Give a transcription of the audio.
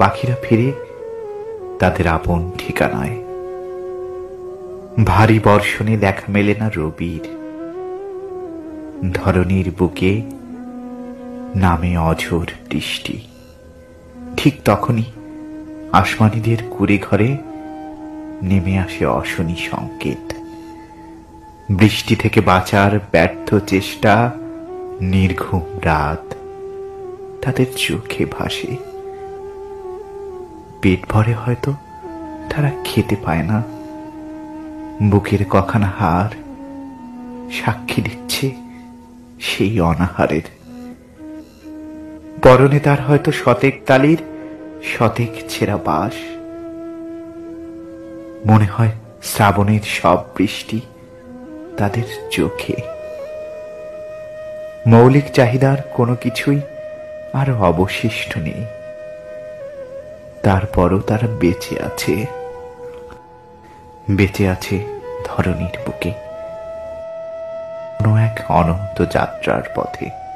পাখিরা ফিরে তাদের আপন ঠিকানায়। ভারী বর্ষণে দেখা মেলে না রবির। ধরনীর বুকে নামে অঝোর বৃষ্টি ঠিক তখনই আসমানিদের কুড়ে ঘরে নেমে আসে অশনি সংকেত। বৃষ্টি থেকে বাঁচার ব্যর্থ চেষ্টা, নির্ঘুম রাত তাদের চোখে ভাসে। পেট ভরে হয়তো তারা খেতে পায় না। বুকের কখানা হার সাক্ষী দিচ্ছে সেই অনাহারের। পরনে তার হয়তো শতেক তালির, শতেক ছেঁড়া বাস মনে হয় শ্রাবণের সব বৃষ্টি তাদের চোখে। মৌলিক চাহিদার কোনো কিছুই আর অবশিষ্ট নেই। তারপরও তারা বেঁচে আছে। বেঁচে আছে ধরনীর বুকে। কোনো এক অনন্ত যাত্রার পথে।